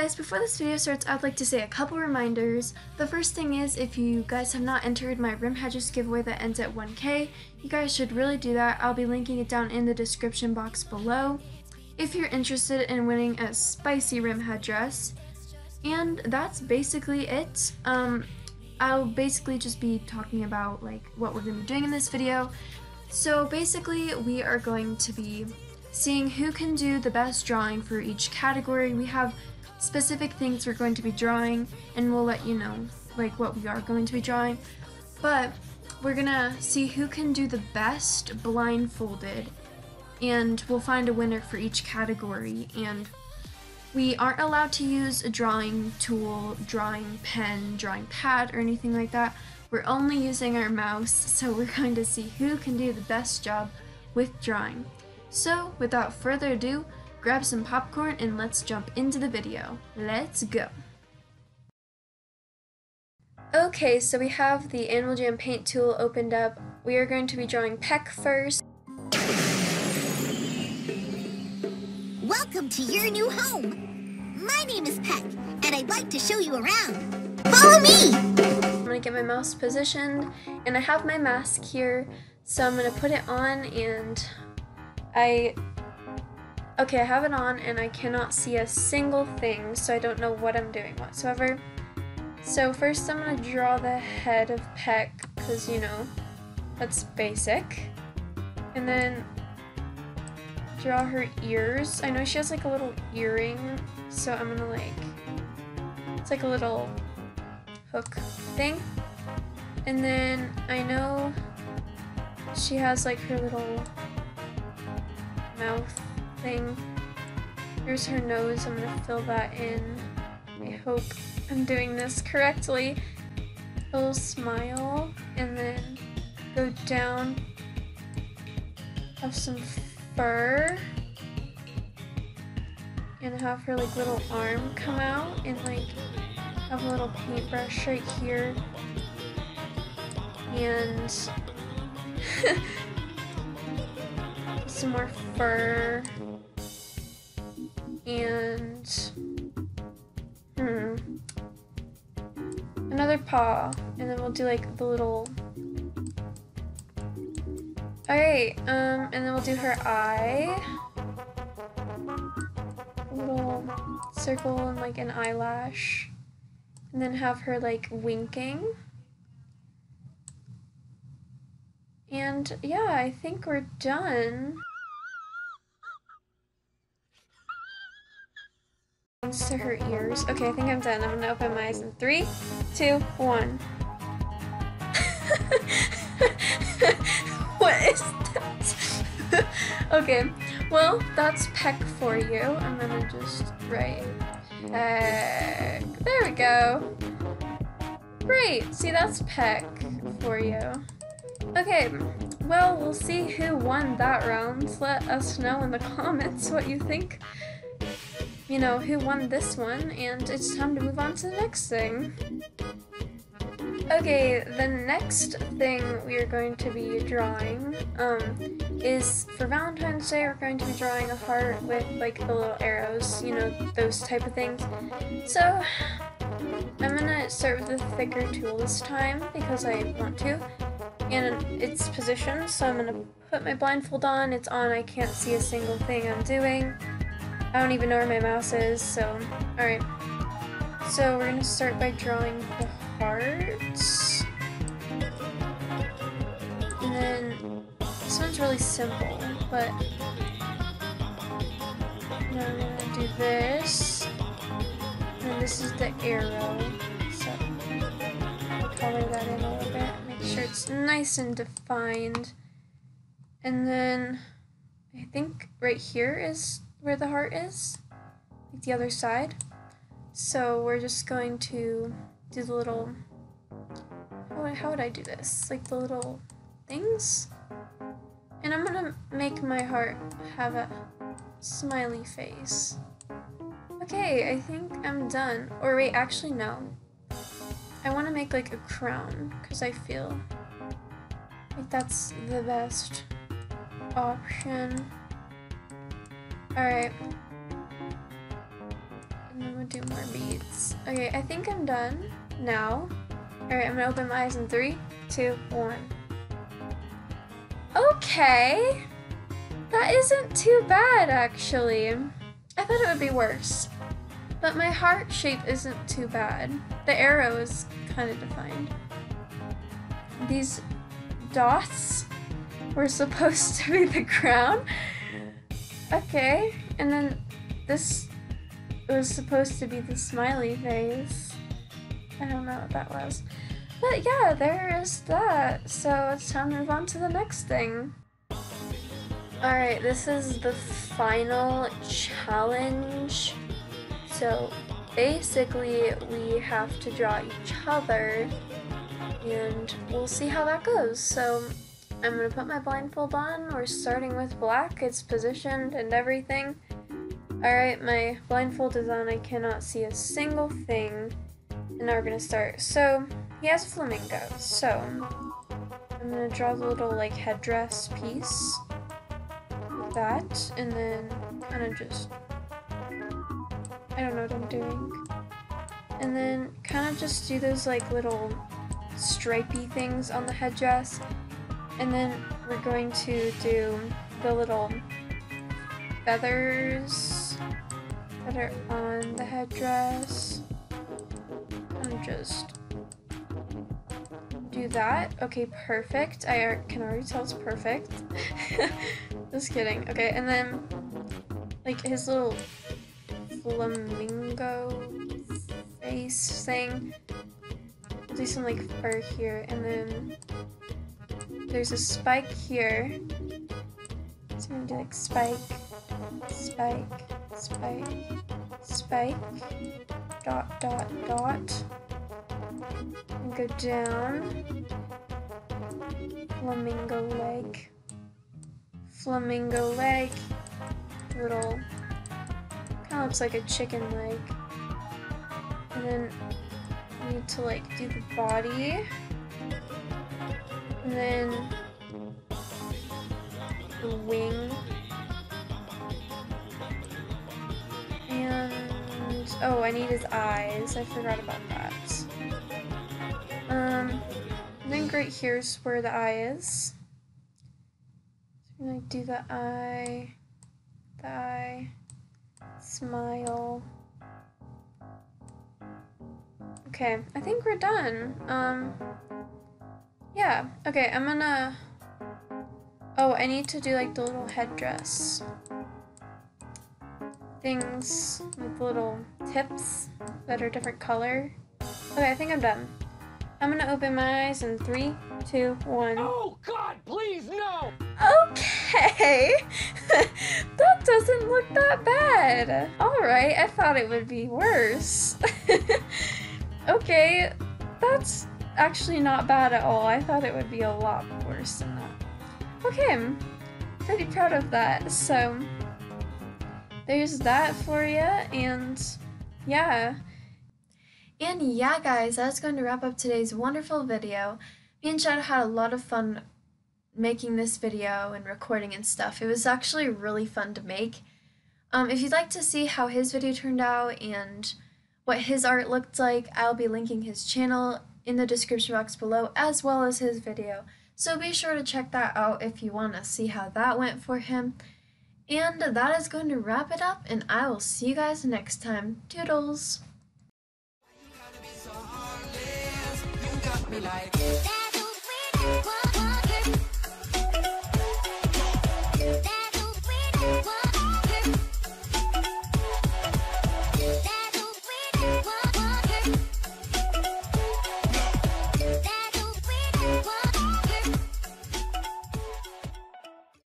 guys, before this video starts, I'd like to say a couple reminders. The first thing is, if you guys have not entered my Rim Headdress giveaway that ends at 1k, you guys should really do that. I'll be linking it down in the description box below. If you're interested in winning a spicy rim headdress, and that's basically it. Um, I'll basically just be talking about like what we're going to be doing in this video. So basically, we are going to be seeing who can do the best drawing for each category. We have specific things we're going to be drawing and we'll let you know like what we are going to be drawing. But we're gonna see who can do the best blindfolded and we'll find a winner for each category and we aren't allowed to use a drawing tool, drawing pen, drawing pad, or anything like that. We're only using our mouse, so we're going to see who can do the best job with drawing. So, without further ado, grab some popcorn and let's jump into the video. Let's go! Okay, so we have the Animal Jam paint tool opened up. We are going to be drawing Peck first. Welcome to your new home. My name is Peck, and I'd like to show you around. Follow me! I'm gonna get my mouse positioned, and I have my mask here, so I'm gonna put it on and I, okay, I have it on and I cannot see a single thing, so I don't know what I'm doing whatsoever. So first I'm going to draw the head of Peck, because, you know, that's basic. And then draw her ears. I know she has like a little earring, so I'm going to like, it's like a little hook thing. And then I know she has like her little mouth thing. Here's her nose. I'm gonna fill that in. I hope I'm doing this correctly. A little smile, and then go down. Have some fur. And have her like little arm come out and like have a little paintbrush right here. And some more fur. And hmm. Another paw. And then we'll do like the little Alright, um, and then we'll do her eye. A little circle and like an eyelash. And then have her like winking. And yeah, I think we're done. To her ears. Okay, I think I'm done. I'm gonna open my eyes in three, two, one. what is that? okay, well, that's Peck for you. I'm gonna just write Peck. There we go. Great. See, that's Peck for you. Okay, well, we'll see who won that round. Let us know in the comments what you think you know, who won this one, and it's time to move on to the next thing. Okay, the next thing we are going to be drawing um, is for Valentine's Day, we're going to be drawing a heart with like the little arrows, you know, those type of things. So, I'm gonna start with the thicker tool this time because I want to. And it's positioned, so I'm gonna put my blindfold on, it's on, I can't see a single thing I'm doing. I don't even know where my mouse is, so, alright. So we're gonna start by drawing the hearts. And then, this one's really simple, but now I'm gonna do this. And this is the arrow, so I'll color that in a little bit, make sure it's nice and defined. And then, I think right here is where the heart is, like the other side. So we're just going to do the little, how how would I do this? Like the little things? And I'm gonna make my heart have a smiley face. Okay, I think I'm done. Or wait, actually no. I want to make like a crown because I feel like that's the best option. Alright. And then we'll do more beads. Okay, I think I'm done now. Alright, I'm gonna open my eyes in three, two, one. Okay. That isn't too bad, actually. I thought it would be worse. But my heart shape isn't too bad. The arrow is kind of defined. These dots were supposed to be the crown. Okay, and then this was supposed to be the smiley face. I don't know what that was. But yeah, there is that. So it's time to move on to the next thing. Alright, this is the final challenge. So basically, we have to draw each other, and we'll see how that goes. So I'm gonna put my blindfold on. We're starting with black, it's positioned and everything. Alright, my blindfold is on, I cannot see a single thing. And now we're gonna start. So, he has flamingo, so I'm gonna draw the little like headdress piece. Like that, and then kind of just, I don't know what I'm doing. And then kind of just do those like little stripy things on the headdress. And then we're going to do the little feathers that are on the headdress. And just do that. Okay, perfect. I can already tell it's perfect. Just kidding. Okay, and then like his little flamingo face thing. do some like fur here, and then there's a spike here. So I'm gonna do like spike, spike, spike, spike, dot, dot, dot. And go down. Flamingo leg. Flamingo leg. Little, kind of looks like a chicken leg. And then need to like do the body. And then the wing. And oh, I need his eyes. I forgot about that. Um, I think right here is where the eye is. So I'm gonna do the eye, the eye, smile. Okay, I think we're done. Um, yeah, okay, I'm gonna, oh, I need to do like the little headdress things with little tips that are different color. Okay, I think I'm done. I'm gonna open my eyes in three, two, one. Oh God, please no! Okay, that doesn't look that bad. All right, I thought it would be worse. okay, that's actually not bad at all. I thought it would be a lot worse than that. Okay, I'm pretty proud of that. So there's that for you, and yeah. And yeah, guys, that's going to wrap up today's wonderful video. Me and Shadow had a lot of fun making this video and recording and stuff. It was actually really fun to make. Um, if you'd like to see how his video turned out and what his art looked like, I'll be linking his channel in the description box below as well as his video. So be sure to check that out if you want to see how that went for him. And that is going to wrap it up, and I will see you guys next time. Toodles!